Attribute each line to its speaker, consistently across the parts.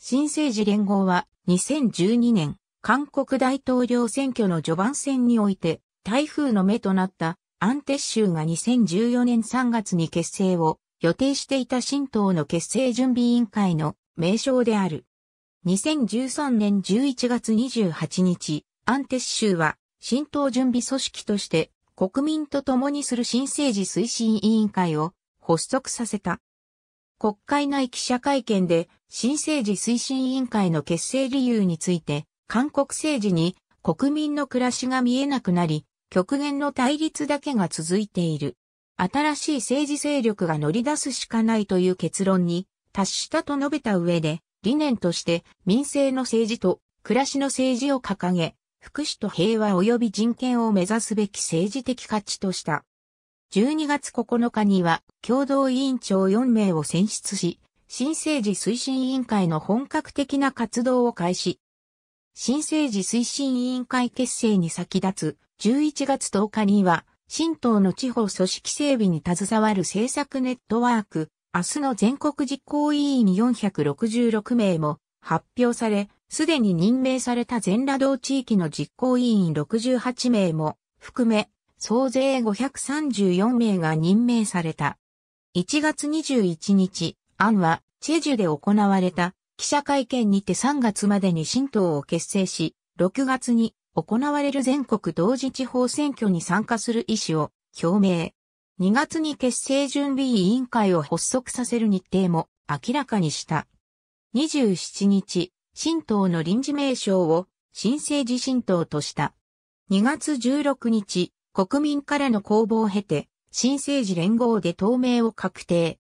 Speaker 1: 新政治連合は2012年韓国大統領選挙の序盤戦において台風の目となったアンテッシュが2014年3月に結成を予定していた新党の結成準備委員会の名称である。2013年11月28日、アンテッシュは新党準備組織として国民と共にする新政治推進委員会を発足させた。国会内記者会見で新政治推進委員会の結成理由について韓国政治に国民の暮らしが見えなくなり極限の対立だけが続いている。新しい政治勢力が乗り出すしかないという結論に達したと述べた上で理念として民生の政治と暮らしの政治を掲げ福祉と平和及び人権を目指すべき政治的価値とした。12月9日には共同委員長4名を選出し、新政治推進委員会の本格的な活動を開始。新政治推進委員会結成に先立つ11月10日には、新党の地方組織整備に携わる政策ネットワーク、明日の全国実行委員466名も発表され、すでに任命された全羅道地域の実行委員68名も含め、総勢534名が任命された。1月21日、案は、チェジュで行われた記者会見にて3月までに新党を結成し、6月に行われる全国同時地方選挙に参加する意思を表明。2月に結成準備委員会を発足させる日程も明らかにした。27日、新党の臨時名称を新政治新党とした。2月16日、国民からの公募を経て、新政治連合で党名を確定。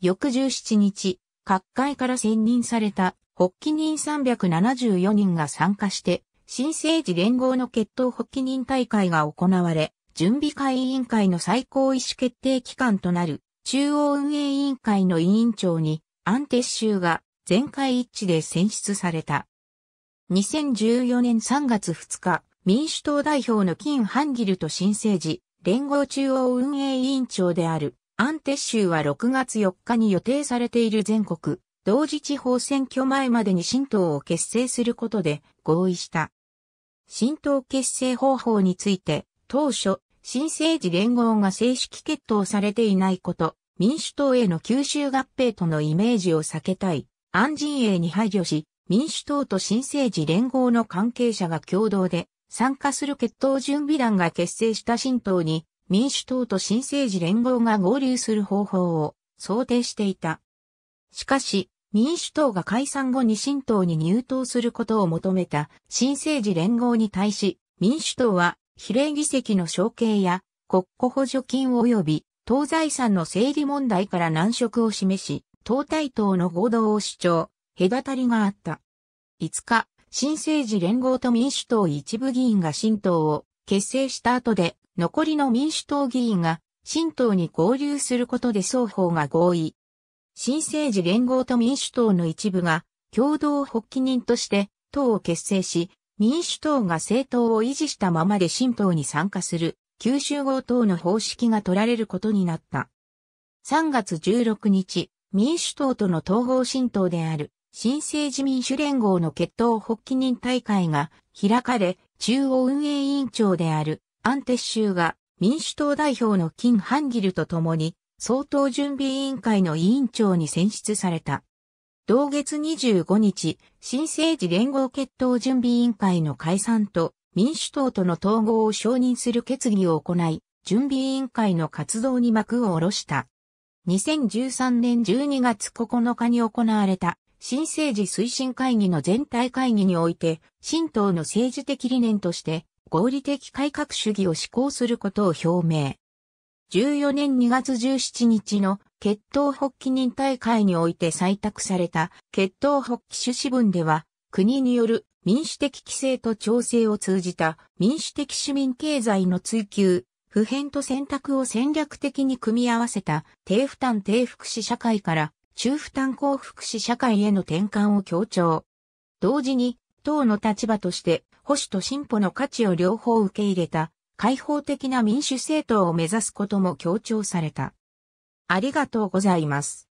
Speaker 1: 翌17日、各界から選任された発起人374人が参加して、新政治連合の決闘発起人大会が行われ、準備会委員会の最高意思決定機関となる中央運営委員会の委員長にアンテッシュが全会一致で選出された。2014年3月2日、民主党代表の金ハンギルと新政治、連合中央運営委員長であるアンテッシュは6月4日に予定されている全国同時地方選挙前までに新党を結成することで合意した。新党結成方法について当初新政治連合が正式決闘されていないこと、民主党への吸収合併とのイメージを避けたい。安陣営に配慮し、民主党と新政治連合の関係者が共同で参加する決闘準備団が結成した新党に民主党と新政治連合が合流する方法を想定していた。しかし、民主党が解散後に新党に入党することを求めた新政治連合に対し、民主党は比例議席の承継や国庫補助金及び党財産の整理問題から難色を示し、党対党の合同を主張、隔たりがあった。5日、新政治連合と民主党一部議員が新党を結成した後で、残りの民主党議員が新党に合流することで双方が合意。新政治連合と民主党の一部が共同発起人として党を結成し、民主党が政党を維持したままで新党に参加する九州合党の方式が取られることになった。3月16日、民主党との統合新党である新政治民主連合の決闘発起人大会が開かれ、中央運営委員長であるアンテッシュが民主党代表の金ハンギルと共に総統準備委員会の委員長に選出された。同月25日、新政治連合決闘準備委員会の解散と民主党との統合を承認する決議を行い、準備委員会の活動に幕を下ろした。2013年12月9日に行われた新政治推進会議の全体会議において、新党の政治的理念として合理的改革主義を施行することを表明。14年2月17日の決闘発起人大会において採択された決闘発起趣旨文では、国による民主的規制と調整を通じた民主的市民経済の追求、普遍と選択を戦略的に組み合わせた低負担低福祉社会から中負担高福祉社会への転換を強調。同時に、党の立場として保守と進歩の価値を両方受け入れた開放的な民主政党を目指すことも強調された。ありがとうございます。